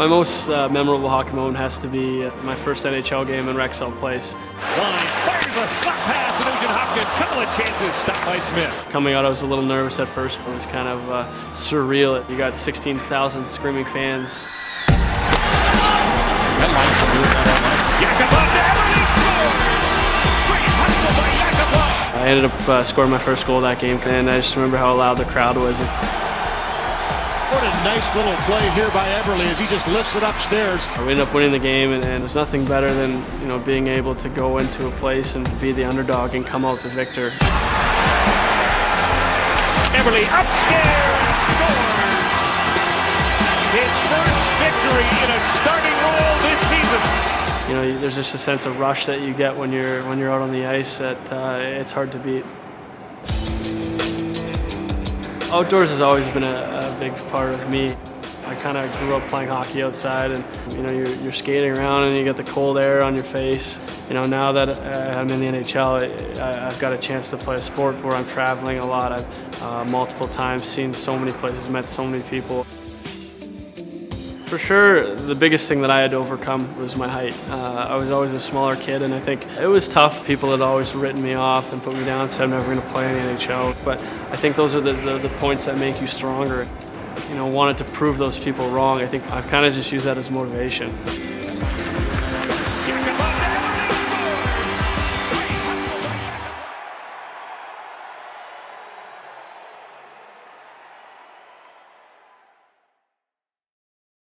My most uh, memorable hockey moment has to be my first NHL game in Rexall Place. Lines, fires a slap pass to Nugent Hopkins. Couple of chances stopped by Smith. Coming out, I was a little nervous at first, but it was kind of uh, surreal. You got 16,000 screaming fans. I ended up uh, scoring my first goal that game, and I just remember how loud the crowd was. What a nice little play here by Eberle as he just lifts it upstairs. We ended up winning the game, and, and there's nothing better than you know being able to go into a place and be the underdog and come out the victor. Eberle upstairs scores his first victory in a starting role this season you know, there's just a sense of rush that you get when you're when you're out on the ice that uh, it's hard to beat. Outdoors has always been a, a big part of me. I kind of grew up playing hockey outside, and you know, you're, you're, skating around and you get the cold air on your face. You know, now that uh, I'm in the NHL, I, have got a chance to play a sport where I'm traveling a lot. I've uh, multiple times seen so many places, met so many people. For sure, the biggest thing that I had to overcome was my height. Uh, I was always a smaller kid, and I think it was tough. People had always written me off and put me down, said I'm never going to play in the NHL. But I think those are the, the, the points that make you stronger. You know, wanted to prove those people wrong. I think I've kind of just used that as motivation.